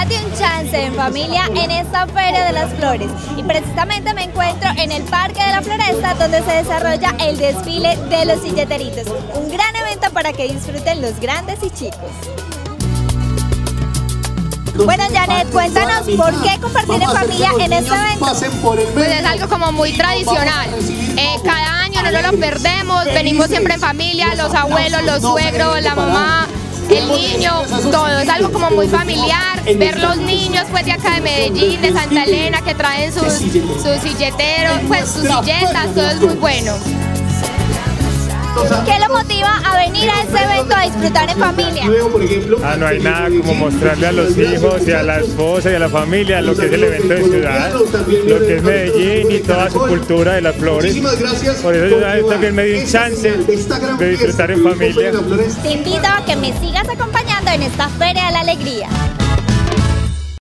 Date un chance en familia en esta Feria de las Flores y precisamente me encuentro en el Parque de la Floresta donde se desarrolla el desfile de los silleteritos, un gran evento para que disfruten los grandes y chicos. Bueno, Janet, cuéntanos por qué compartir en familia en este evento. Pues es algo como muy tradicional. Eh, cada año no lo perdemos, venimos siempre en familia, los abuelos, los suegros, la mamá, el niño, todo. Es algo como muy familiar. Ver los niños pues de acá de Medellín, de Santa Elena, que traen sus, sus silleteros, pues sus silletas, todo es muy bueno. ¿Qué lo motiva a venir a este a disfrutar en familia? Ah, no hay nada como mostrarle a los hijos y a la esposa y a la familia lo que es el evento de ciudad, lo que es Medellín y toda su cultura de las flores. Por eso yo también me di un chance de disfrutar en familia. Te invito a que me sigas acompañando en esta Feria de la Alegría.